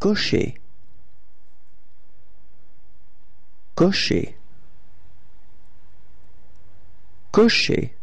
cocher. Cocher. Cocher.